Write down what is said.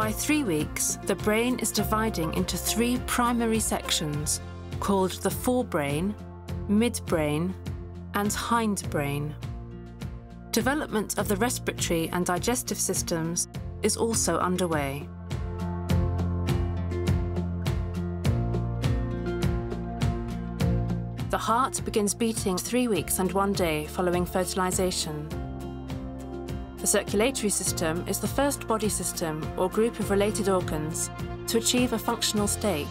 By three weeks, the brain is dividing into three primary sections called the forebrain, midbrain, and hindbrain. Development of the respiratory and digestive systems is also underway. The heart begins beating three weeks and one day following fertilization. The circulatory system is the first body system or group of related organs to achieve a functional state